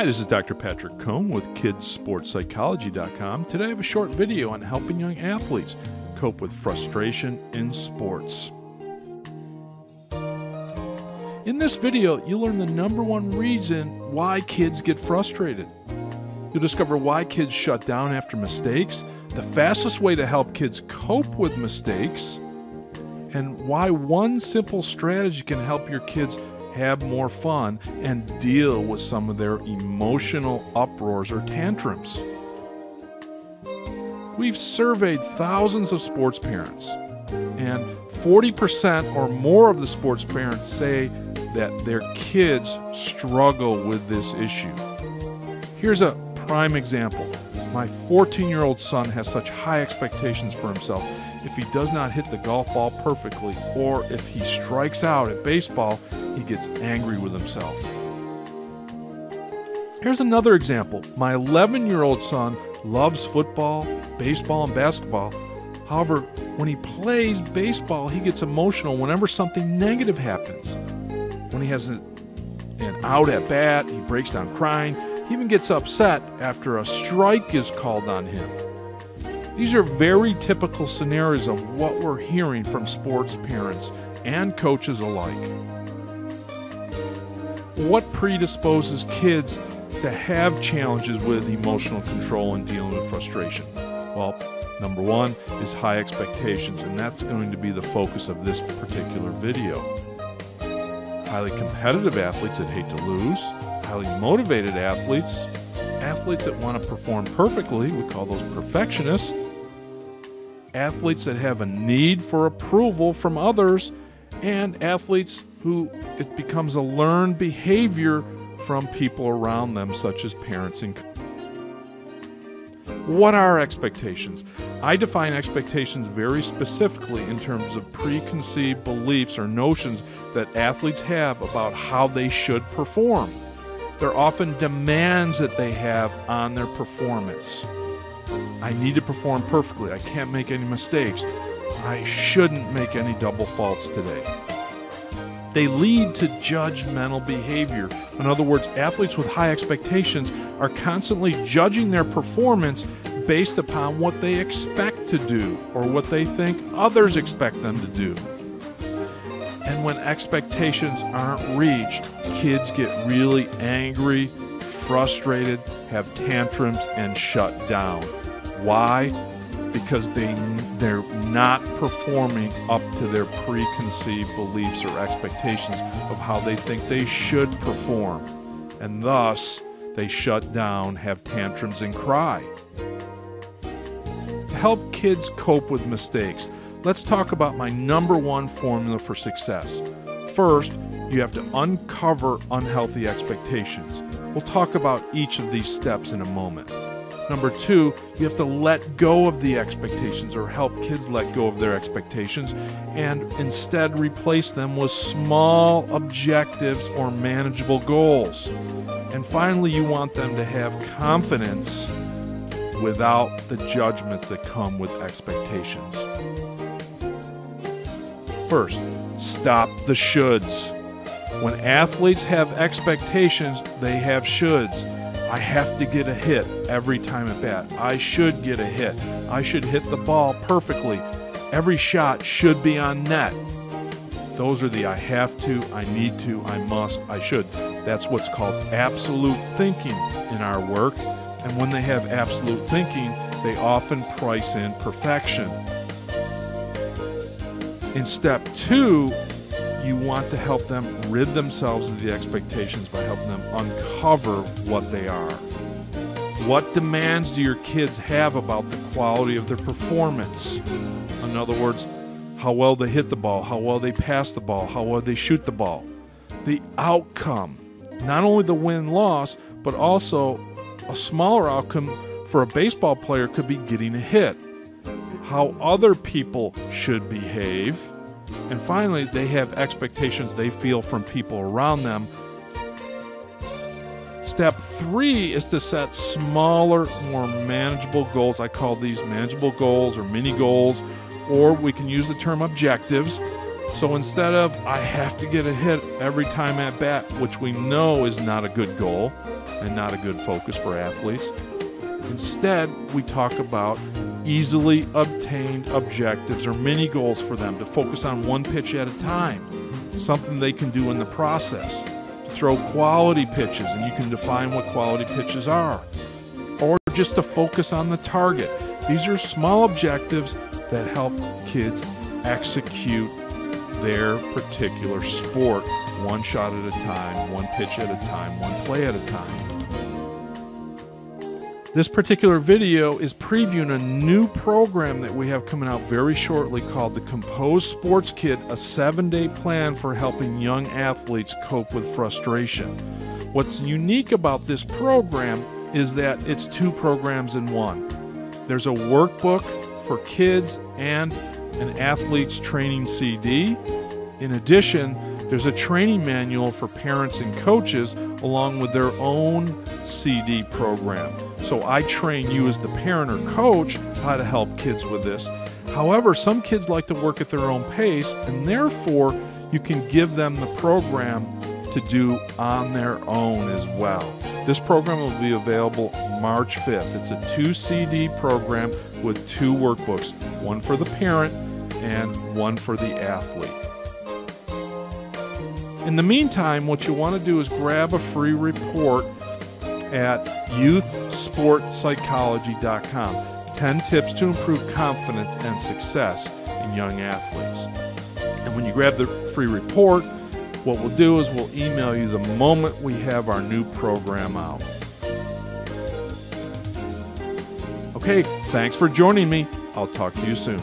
Hi, this is Dr. Patrick Cohn with KidsSportsPsychology.com. Today I have a short video on helping young athletes cope with frustration in sports. In this video, you'll learn the number one reason why kids get frustrated. You'll discover why kids shut down after mistakes, the fastest way to help kids cope with mistakes, and why one simple strategy can help your kids have more fun and deal with some of their emotional uproars or tantrums. We've surveyed thousands of sports parents, and 40% or more of the sports parents say that their kids struggle with this issue. Here's a prime example. My 14 year old son has such high expectations for himself. If he does not hit the golf ball perfectly, or if he strikes out at baseball, he gets angry with himself. Here's another example. My 11 year old son loves football, baseball, and basketball. However, when he plays baseball, he gets emotional whenever something negative happens. When he has an, an out at bat, he breaks down crying. He even gets upset after a strike is called on him. These are very typical scenarios of what we're hearing from sports parents and coaches alike. What predisposes kids to have challenges with emotional control and dealing with frustration? Well, number one is high expectations, and that's going to be the focus of this particular video. Highly competitive athletes that hate to lose, highly motivated athletes, athletes that want to perform perfectly, we call those perfectionists, athletes that have a need for approval from others, and athletes who it becomes a learned behavior from people around them, such as parents and what are expectations? I define expectations very specifically in terms of preconceived beliefs or notions that athletes have about how they should perform. They're often demands that they have on their performance. I need to perform perfectly. I can't make any mistakes. I shouldn't make any double faults today. They lead to judgmental behavior. In other words, athletes with high expectations are constantly judging their performance based upon what they expect to do or what they think others expect them to do. And when expectations aren't reached, kids get really angry, frustrated, have tantrums, and shut down. Why? Because they they're not performing up to their preconceived beliefs or expectations of how they think they should perform. And thus they shut down have tantrums and cry. To help kids cope with mistakes let's talk about my number one formula for success. First you have to uncover unhealthy expectations. We'll talk about each of these steps in a moment Number two, you have to let go of the expectations or help kids let go of their expectations and instead replace them with small objectives or manageable goals. And finally, you want them to have confidence without the judgments that come with expectations. First, stop the shoulds. When athletes have expectations, they have shoulds. I have to get a hit every time at bat. I should get a hit. I should hit the ball perfectly. Every shot should be on net. Those are the I have to, I need to, I must, I should. That's what's called absolute thinking in our work. And when they have absolute thinking, they often price in perfection. In step two, you want to help them rid themselves of the expectations by helping them uncover what they are. What demands do your kids have about the quality of their performance? In other words, how well they hit the ball, how well they pass the ball, how well they shoot the ball. The outcome, not only the win loss, but also a smaller outcome for a baseball player could be getting a hit. How other people should behave and finally, they have expectations they feel from people around them. Step three is to set smaller, more manageable goals. I call these manageable goals or mini goals, or we can use the term objectives. So instead of I have to get a hit every time at bat, which we know is not a good goal and not a good focus for athletes, instead we talk about easily obtained objectives or mini goals for them to focus on one pitch at a time, something they can do in the process. To throw quality pitches, and you can define what quality pitches are, or just to focus on the target. These are small objectives that help kids execute their particular sport one shot at a time, one pitch at a time, one play at a time. This particular video is previewing a new program that we have coming out very shortly called the Compose Sports Kit, a seven day plan for helping young athletes cope with frustration. What's unique about this program is that it's two programs in one. There's a workbook for kids and an athlete's training CD. In addition, there's a training manual for parents and coaches along with their own CD program. So I train you as the parent or coach how to help kids with this. However, some kids like to work at their own pace, and therefore you can give them the program to do on their own as well. This program will be available March 5th. It's a two CD program with two workbooks one for the parent and one for the athlete. In the meantime, what you want to do is grab a free report at youthsportspsychology.com 10 tips to improve confidence and success in young athletes. And when you grab the free report, what we'll do is we'll email you the moment we have our new program out. Okay, thanks for joining me. I'll talk to you soon.